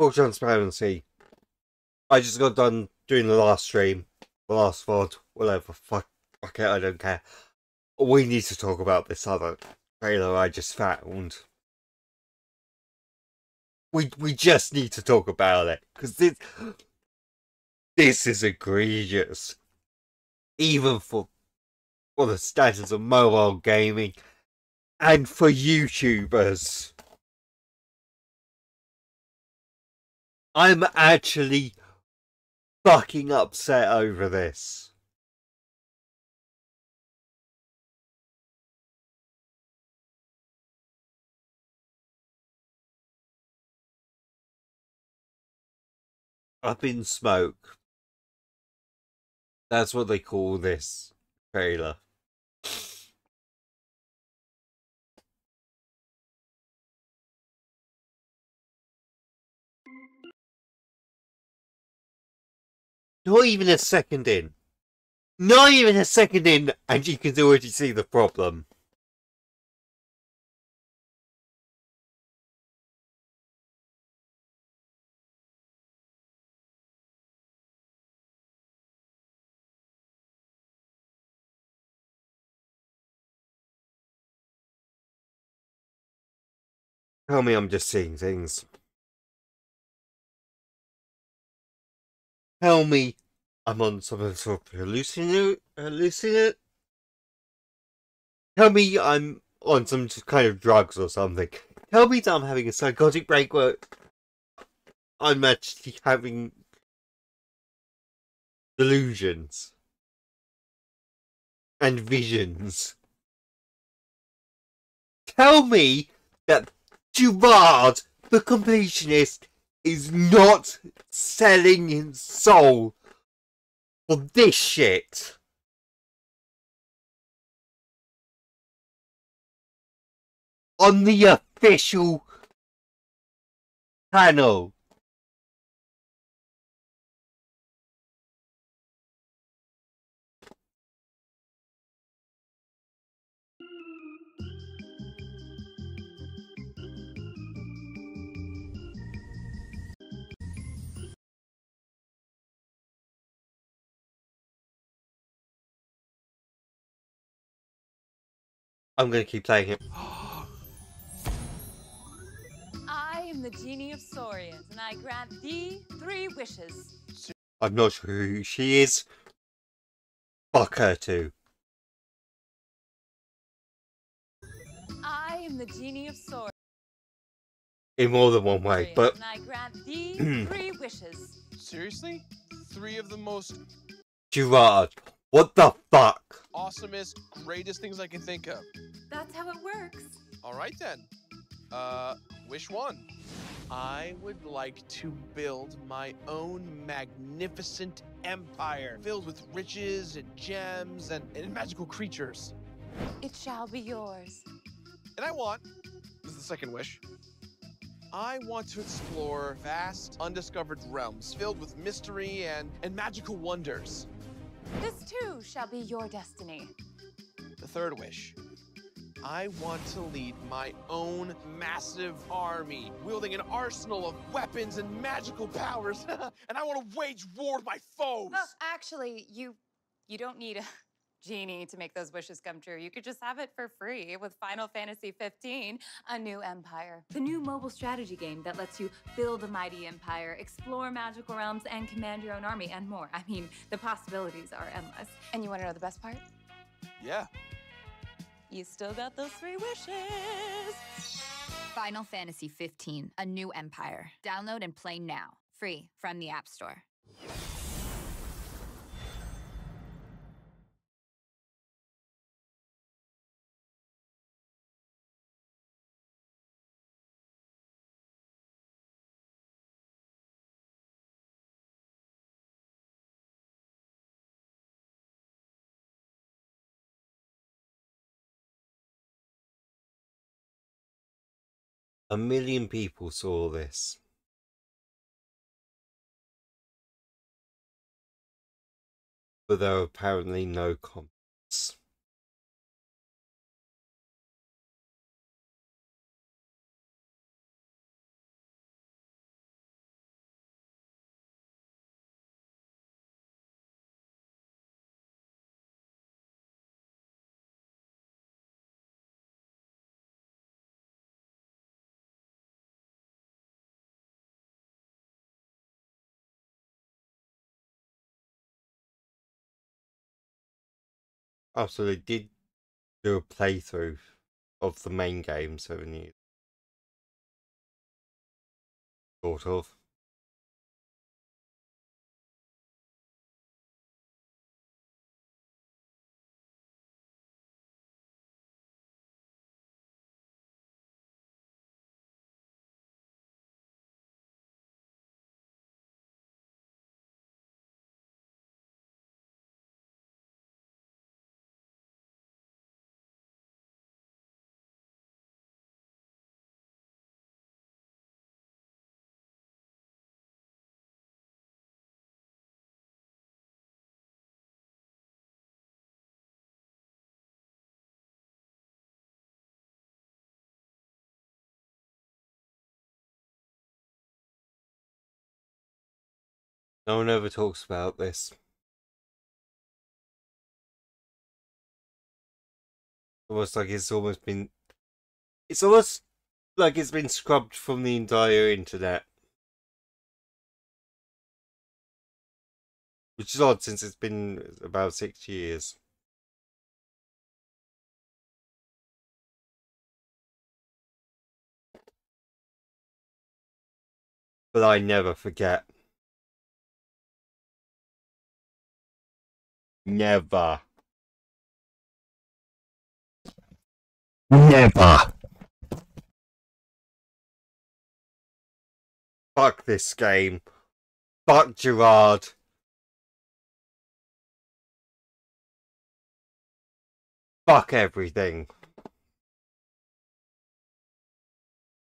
Full transparency. I just got done doing the last stream, the last VOD, whatever. Fuck, fuck it, I don't care. We need to talk about this other trailer I just found. We we just need to talk about it because this this is egregious, even for for the standards of mobile gaming and for YouTubers. I'm actually fucking upset over this. Up in smoke. That's what they call this trailer. Not even a second in. Not even a second in, and you can already see the problem. Tell me I'm just seeing things. Tell me I'm on some sort of hallucinate. Tell me I'm on some kind of drugs or something. Tell me that I'm having a psychotic break where I'm actually having delusions and visions. Tell me that Jirard, the completionist, is not selling his soul for this shit. On the official panel. I'm gonna keep playing it. I am the genie of Saurians, and I grant thee three wishes. I'm not sure who she is. Fuck her too. I am the genie of Saurians, In more than one way, but and I grant thee three wishes. Seriously? Three of the most Jirard, what the fuck? Awesomest, greatest things I can think of. That's how it works. All right then. Uh, wish one. I would like to build my own magnificent empire filled with riches and gems and, and magical creatures. It shall be yours. And I want, this is the second wish, I want to explore vast, undiscovered realms filled with mystery and, and magical wonders. Too shall be your destiny. The third wish. I want to lead my own massive army, wielding an arsenal of weapons and magical powers, and I want to wage war with my foes. Well, actually, you you don't need a genie to make those wishes come true. You could just have it for free with Final Fantasy 15, A New Empire. The new mobile strategy game that lets you build a mighty empire, explore magical realms, and command your own army and more. I mean, the possibilities are endless. And you want to know the best part? Yeah. You still got those three wishes. Final Fantasy 15, A New Empire. Download and play now. Free from the App Store. A million people saw this. But there were apparently no comments. Oh, so they did do a playthrough of the main game, seven years. Sort of. No one ever talks about this. Almost like it's almost been. It's almost like it's been scrubbed from the entire internet. Which is odd since it's been about six years. But I never forget. Never. Never. Fuck this game. Fuck Jirard. Fuck everything.